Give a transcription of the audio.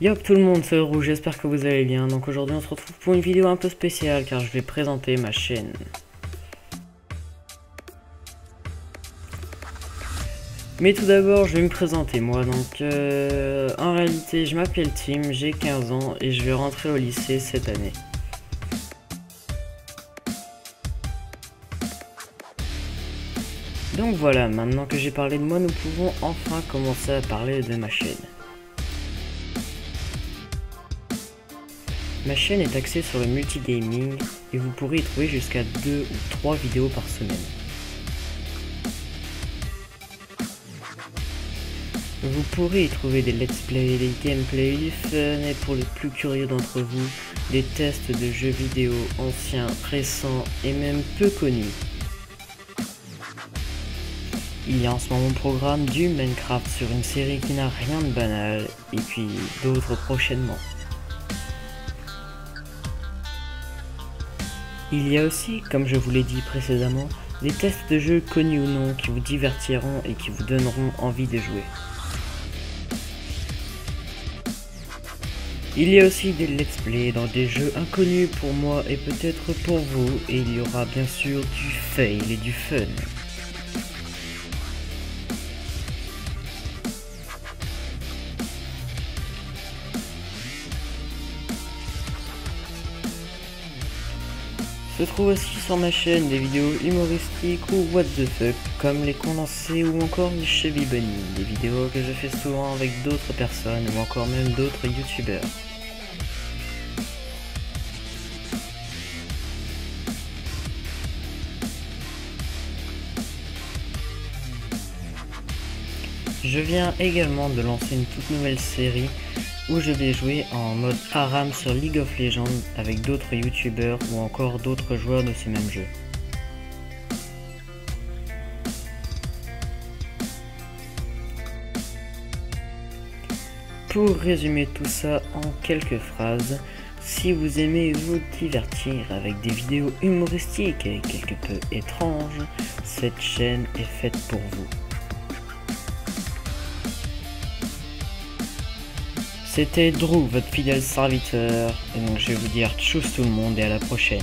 Yo tout le monde, c'est Rouge, j'espère que vous allez bien. Donc aujourd'hui on se retrouve pour une vidéo un peu spéciale car je vais présenter ma chaîne. Mais tout d'abord je vais me présenter moi. Donc euh, en réalité je m'appelle Tim, j'ai 15 ans et je vais rentrer au lycée cette année. Donc voilà, maintenant que j'ai parlé de moi, nous pouvons enfin commencer à parler de ma chaîne. Ma chaîne est axée sur le multigaming et vous pourrez y trouver jusqu'à 2 ou 3 vidéos par semaine. Vous pourrez y trouver des let's play, des gameplays, fun et pour les plus curieux d'entre vous, des tests de jeux vidéo anciens, récents et même peu connus. Il y a en ce moment au programme du Minecraft sur une série qui n'a rien de banal, et puis d'autres prochainement. Il y a aussi, comme je vous l'ai dit précédemment, des tests de jeux connus ou non qui vous divertiront et qui vous donneront envie de jouer. Il y a aussi des let's play dans des jeux inconnus pour moi et peut-être pour vous, et il y aura bien sûr du fail et du fun. Se trouve aussi sur ma chaîne des vidéos humoristiques ou what the fuck, comme les condensés ou encore les Chevy Bunny, des vidéos que je fais souvent avec d'autres personnes ou encore même d'autres youtubeurs. Je viens également de lancer une toute nouvelle série où je vais jouer en mode ARAM sur League of Legends avec d'autres youtubeurs ou encore d'autres joueurs de ce même jeu. Pour résumer tout ça en quelques phrases, si vous aimez vous divertir avec des vidéos humoristiques et quelque peu étranges, cette chaîne est faite pour vous. C'était Drew, votre fidèle serviteur, et donc je vais vous dire tchuss tout le monde et à la prochaine.